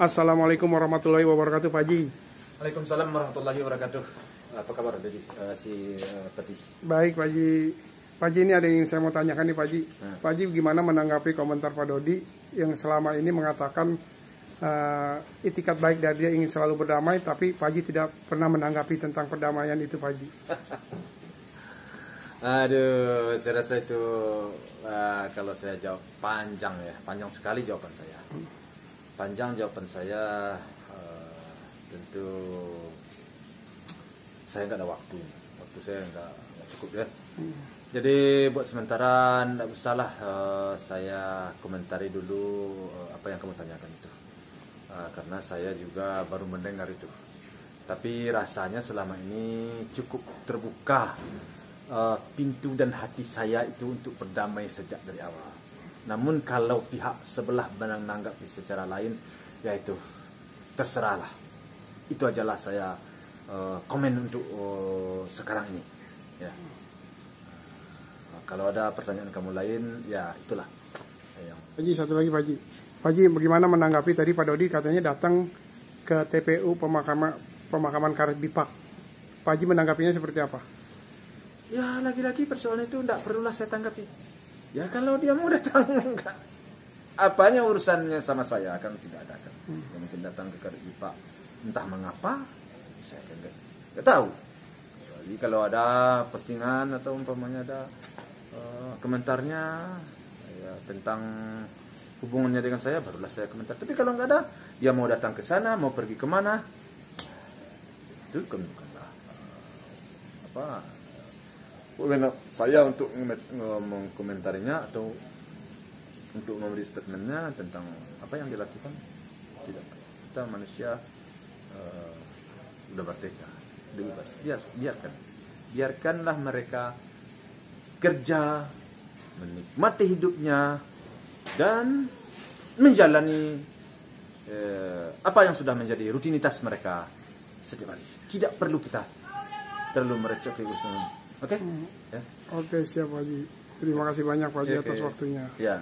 Assalamualaikum warahmatullahi wabarakatuh Pak Haji. Waalaikumsalam warahmatullahi wabarakatuh. Apa kabar jadi uh, si uh, Peti? Baik Pak Haji. Pak Haji ini ada yang saya mau tanyakan nih Pak Haji. Hmm. Pak Haji gimana menanggapi komentar Pak Dodi yang selama ini mengatakan uh, itikat baik dari dia ingin selalu berdamai tapi Pak Haji tidak pernah menanggapi tentang perdamaian itu Pak Haji. Aduh, saya rasa itu uh, kalau saya jawab panjang ya, panjang sekali jawaban saya. Panjang jawaban saya uh, tentu saya nggak ada waktu, waktu saya nggak cukup ya. Jadi buat sementara nggak usahlah uh, saya komentari dulu uh, apa yang kamu tanyakan itu, Uh, karena saya juga baru mendengar itu. Tapi rasanya selama ini cukup terbuka uh, pintu dan hati saya itu untuk berdamai sejak dari awal. Namun kalau pihak sebelah menanggapi secara lain, yaitu terserahlah. Itu ajalah saya uh, komen untuk uh, sekarang ini. Ya. Uh, kalau ada pertanyaan kamu lain, ya itulah. Yang Pak Haji satu lagi Pak Haji. Pak Haji bagaimana menanggapi tadi Pak Dodi katanya datang ke TPU pemakaman pemakaman karet Bipak. Pak Haji menanggapinya seperti apa? Ya lagi-lagi persoalan itu tidak perlulah saya tanggapi. Ya kalau dia mau datang enggak. Apanya urusannya sama saya kan tidak ada kan. Ya, mungkin datang ke Karib Pak entah mengapa saya kan enggak, enggak tahu. Kecuali kalau ada postingan atau umpamanya ada eh, komentarnya ya, tentang hubungannya dengan saya barulah saya komentar. Tapi kalau enggak ada, dia mau datang ke sana, mau pergi ke mana, itu kan bukanlah eh, apa wewenang saya untuk mengkomentarinya atau untuk memberi statementnya tentang apa yang dilakukan? Tidak. Kita manusia eh, udah merdeka bebas. Biar biarkan. Biarkanlah mereka kerja menikmati hidupnya dan menjalani eh, apa yang sudah menjadi rutinitas mereka setiap hari. Tidak perlu kita terlalu merecoki urusan oke? Ya. Oke siap Pak Haji. Terima kasih banyak Pak Haji Oke, atas waktunya. ya